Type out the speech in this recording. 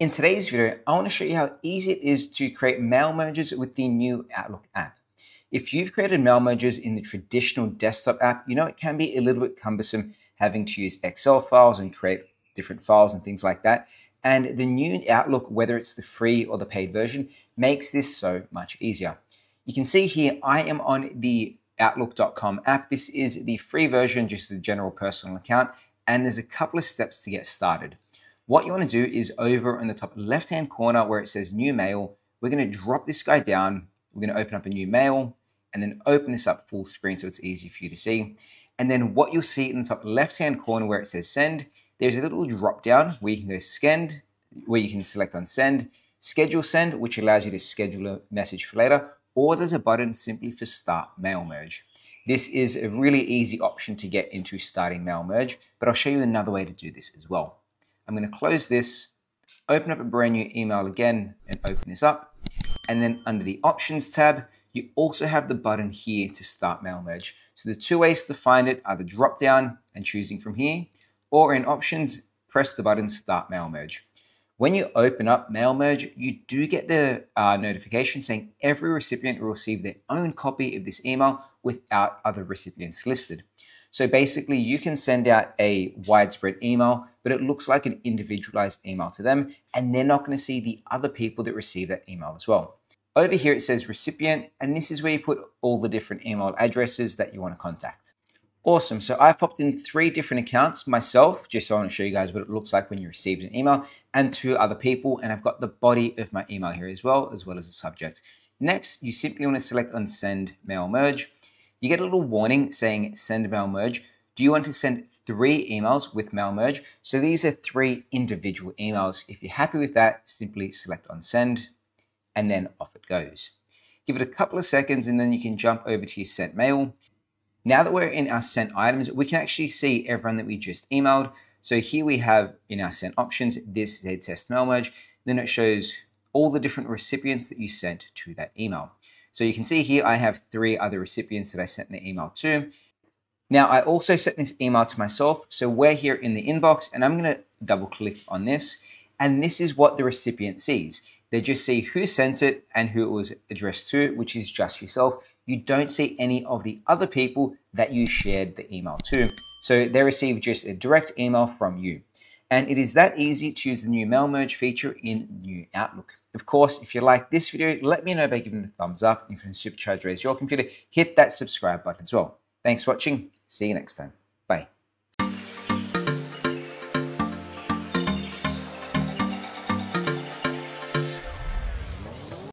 In today's video, I want to show you how easy it is to create mail merges with the new Outlook app. If you've created mail merges in the traditional desktop app, you know it can be a little bit cumbersome having to use Excel files and create different files and things like that. And the new Outlook, whether it's the free or the paid version, makes this so much easier. You can see here, I am on the Outlook.com app. This is the free version, just the general personal account, and there's a couple of steps to get started. What you want to do is over in the top left hand corner where it says new mail, we're going to drop this guy down. We're going to open up a new mail and then open this up full screen so it's easy for you to see. And then what you'll see in the top left hand corner where it says send, there's a little drop down where you can go send, where you can select on send, schedule send, which allows you to schedule a message for later, or there's a button simply for start mail merge. This is a really easy option to get into starting mail merge, but I'll show you another way to do this as well. I'm going to close this, open up a brand new email again and open this up. And then under the options tab, you also have the button here to start mail merge. So the two ways to find it are the drop down and choosing from here, or in options, press the button start mail merge. When you open up mail merge, you do get the uh, notification saying every recipient will receive their own copy of this email without other recipients listed. So basically, you can send out a widespread email, but it looks like an individualized email to them, and they're not going to see the other people that receive that email as well. Over here, it says recipient, and this is where you put all the different email addresses that you want to contact. Awesome. So I've popped in three different accounts myself, just so I want to show you guys what it looks like when you received an email, and two other people. And I've got the body of my email here as well, as well as the subject. Next, you simply want to select on send mail merge you get a little warning saying send mail merge. Do you want to send three emails with mail merge? So these are three individual emails. If you're happy with that, simply select on send and then off it goes. Give it a couple of seconds and then you can jump over to your sent mail. Now that we're in our sent items, we can actually see everyone that we just emailed. So here we have in our sent options, this is a test mail merge. Then it shows all the different recipients that you sent to that email. So you can see here, I have three other recipients that I sent the email to. Now, I also sent this email to myself. So we're here in the inbox and I'm gonna double click on this. And this is what the recipient sees. They just see who sent it and who it was addressed to, which is just yourself. You don't see any of the other people that you shared the email to. So they receive just a direct email from you. And it is that easy to use the new mail merge feature in New Outlook. Of course, if you like this video, let me know by giving it a thumbs up. If you can supercharge raise your computer, hit that subscribe button as well. Thanks for watching. See you next time.